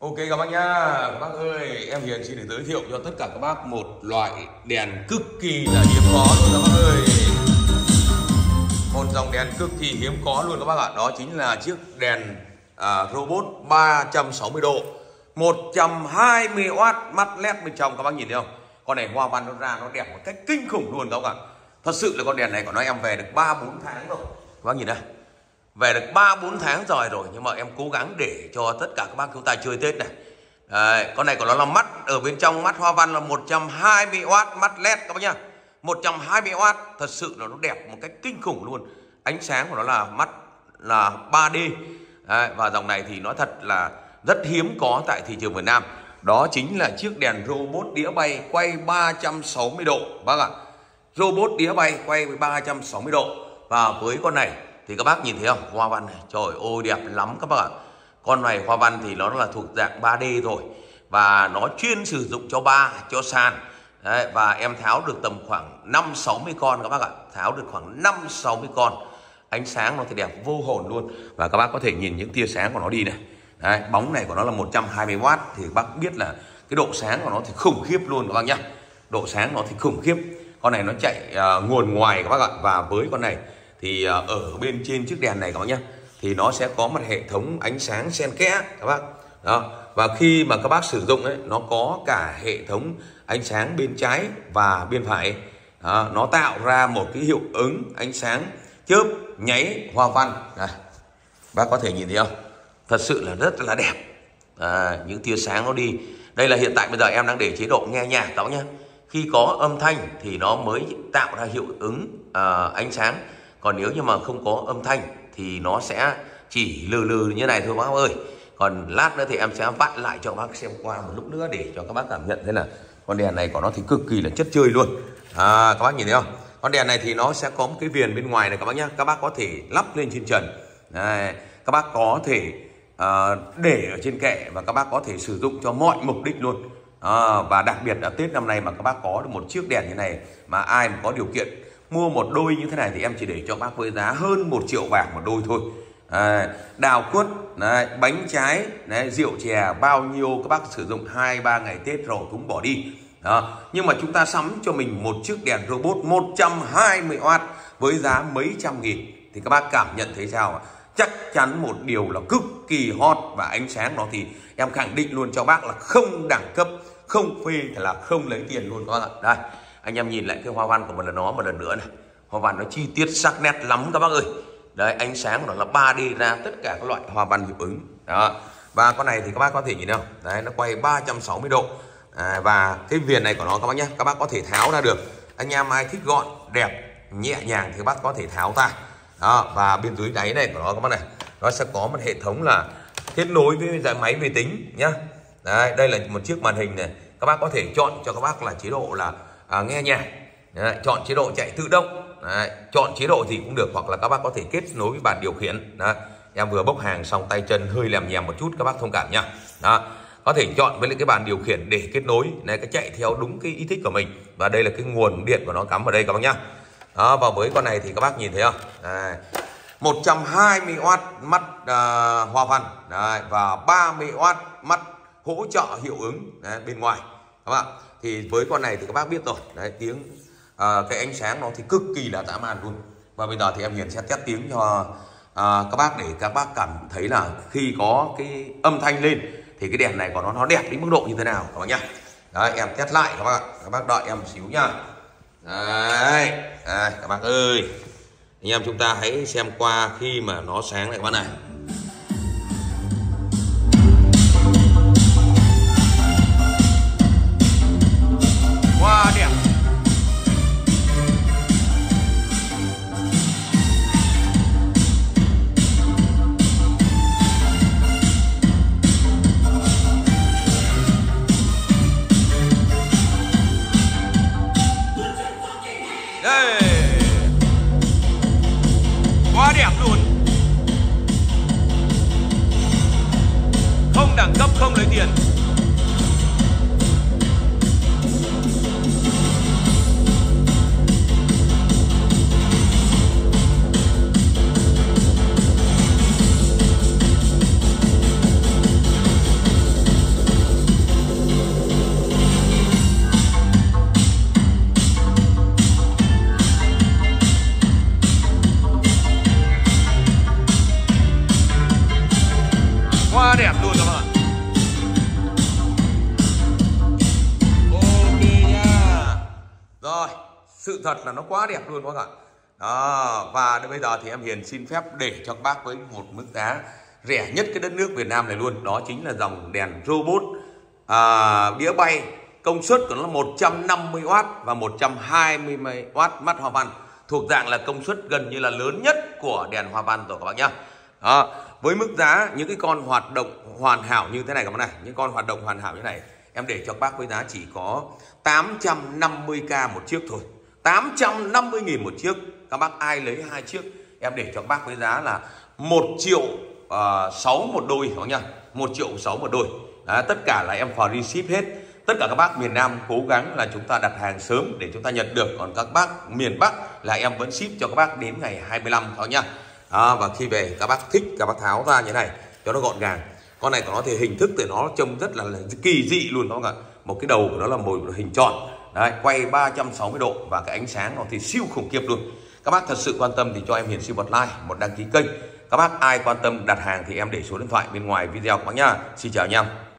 OK, các bác nhá. Các bác ơi em Hiền xin để giới thiệu cho tất cả các bác một loại đèn cực kỳ là hiếm có luôn các bác ơi. Một dòng đèn cực kỳ hiếm có luôn các bác ạ. Đó chính là chiếc đèn à, robot 360 độ 120W mắt led bên trong. Các bác nhìn thấy không? Con này hoa văn nó ra nó đẹp một cách kinh khủng luôn các bác ạ. Thật sự là con đèn này của nó em về được 3 4 tháng rồi. Các bác nhìn đây về được 3 4 tháng rồi rồi nhưng mà em cố gắng để cho tất cả các bác chúng ta chơi Tết này. Đấy, con này của nó là mắt ở bên trong mắt hoa văn là 120W mắt led các bác nhá. 120W thật sự là nó đẹp một cách kinh khủng luôn. Ánh sáng của nó là mắt là 3D. Đấy, và dòng này thì nó thật là rất hiếm có tại thị trường Việt Nam. Đó chính là chiếc đèn robot đĩa bay quay 360 độ bác ạ. Robot đĩa bay quay 360 độ và với con này thì các bác nhìn thấy không? Hoa văn này trời ơi đẹp lắm các bác ạ. Con này hoa văn thì nó là thuộc dạng 3D rồi. Và nó chuyên sử dụng cho ba cho sàn. Đấy, và em tháo được tầm khoảng 5 60 con các bác ạ. Tháo được khoảng 5 60 con. Ánh sáng nó thì đẹp vô hồn luôn. Và các bác có thể nhìn những tia sáng của nó đi này. Đấy, bóng này của nó là 120W thì các bác biết là cái độ sáng của nó thì khủng khiếp luôn các bác nhá. Độ sáng nó thì khủng khiếp. Con này nó chạy uh, nguồn ngoài các bác ạ. Và với con này thì à, ở bên trên chiếc đèn này các bác nhé thì nó sẽ có một hệ thống ánh sáng xen kẽ các bác. Đó. Và khi mà các bác sử dụng ấy nó có cả hệ thống ánh sáng bên trái và bên phải. Đó, nó tạo ra một cái hiệu ứng ánh sáng chớp nháy hoa văn. Này bác có thể nhìn thấy không? Thật sự là rất là đẹp. À, những tia sáng nó đi. Đây là hiện tại bây giờ em đang để chế độ nghe nhạc các bác nhé khi có âm thanh thì nó mới tạo ra hiệu ứng uh, ánh sáng còn nếu như mà không có âm thanh thì nó sẽ chỉ lừ lừ như này thôi bác ơi. Còn lát nữa thì em sẽ vặn lại cho bác xem qua một lúc nữa để cho các bác cảm nhận thế là con đèn này của nó thì cực kỳ là chất chơi luôn. À, các bác nhìn thấy không? Con đèn này thì nó sẽ có một cái viền bên ngoài này các bác nhé các bác có thể lắp lên trên trần. Đây, các bác có thể uh, để ở trên kệ và các bác có thể sử dụng cho mọi mục đích luôn. À, và đặc biệt là Tết năm nay mà các bác có được một chiếc đèn như này mà ai mà có điều kiện mua một đôi như thế này thì em chỉ để cho bác với giá hơn một triệu bạc một đôi thôi. À, đào quất đấy, bánh trái đấy, rượu chè bao nhiêu các bác sử dụng hai ba ngày tết rồi cũng bỏ đi. Đó. nhưng mà chúng ta sắm cho mình một chiếc đèn robot 120W với giá mấy trăm nghìn. Thì các bác cảm nhận thấy sao chắc chắn một điều là cực kỳ hot và ánh sáng nó thì em khẳng định luôn cho bác là không đẳng cấp không phê thì là không lấy tiền luôn các bác ạ. Đây anh em nhìn lại cái hoa văn của một lần nó một lần nữa này. Hoa văn nó chi tiết sắc nét lắm các bác ơi. Đấy ánh sáng của nó là 3D ra tất cả các loại hoa văn hiệu ứng. Đó. Và con này thì các bác có thể nhìn không? Đấy nó quay 360 độ. À, và cái viền này của nó các bác nhé các bác có thể tháo ra được. Anh em ai thích gọn đẹp nhẹ nhàng thì các bác có thể tháo ra. Đó và bên dưới đáy này của nó các bác này nó sẽ có một hệ thống là kết nối với máy vi tính nhá. Đấy đây là một chiếc màn hình này. Các bác có thể chọn cho các bác là chế độ là à, nghe nhạc Đấy, chọn chế độ chạy tự động. Đấy, chọn chế độ gì cũng được hoặc là các bác có thể kết nối với bàn điều khiển. Đấy, em vừa bốc hàng xong tay chân hơi lèm nhèm một chút các bác thông cảm nha Đó, có thể chọn với lại cái bàn điều khiển để kết nối này cái chạy theo đúng cái ý thích của mình. Và đây là cái nguồn điện của nó cắm vào đây các bác nhá. Đó và với con này thì các bác nhìn thấy không? Đây. 120W mắt uh, hoa văn. Đấy, và 30W mắt hỗ trợ hiệu ứng Đấy, bên ngoài không ạ? Thì với con này thì các bác biết rồi. Đấy tiếng à, cái ánh sáng nó thì cực kỳ là dã man luôn. Và bây giờ thì em hiền sẽ test tiếng cho à, các bác để các bác cảm thấy là khi có cái âm thanh lên thì cái đèn này của nó nó đẹp đến mức độ như thế nào các bác nhá. Đấy em test lại các bác các bác đợi em một xíu nhá. Đấy, đấy các bác ơi. Anh em chúng ta hãy xem qua khi mà nó sáng này các bác này. tiền. Hoa đẹp luôn các bạn sự thật là nó quá đẹp luôn các bạn đó và bây giờ thì em Hiền xin phép để cho các bác với một mức giá rẻ nhất cái đất nước Việt Nam này luôn. Đó chính là dòng đèn robot. À, đĩa bay công suất của nó là 150W và 120W mắt hoa văn. Thuộc dạng là công suất gần như là lớn nhất của đèn hoa văn rồi các bạn nhá. Đó. với mức giá những cái con hoạt động hoàn hảo như thế này các bạn này những con hoạt động hoàn hảo như này em để cho các bác với giá chỉ có 850k một chiếc thôi. 850.000 một chiếc. Các bác ai lấy hai chiếc em để cho các bác với giá là 1 triệu à, uh, 6 một đôi các nhá 1 triệu 6 một đôi. Đó, tất cả là em free ship hết. Tất cả các bác miền Nam cố gắng là chúng ta đặt hàng sớm để chúng ta nhận được. Còn các bác miền Bắc là em vẫn ship cho các bác đến ngày 25 đó nhá à, và khi về các bác thích các bác tháo ra như này cho nó gọn gàng. Con này của nó thì hình thức thì nó trông rất là, là kỳ dị luôn đó các bạn một cái đầu của nó là một hình tròn đấy, quay 360 độ và cái ánh sáng nó thì siêu khủng khiếp luôn. Các bác thật sự quan tâm thì cho em hiển siêu một like một đăng ký kênh. Các bác ai quan tâm đặt hàng thì em để số điện thoại bên ngoài video các bác nhá. Xin chào nhau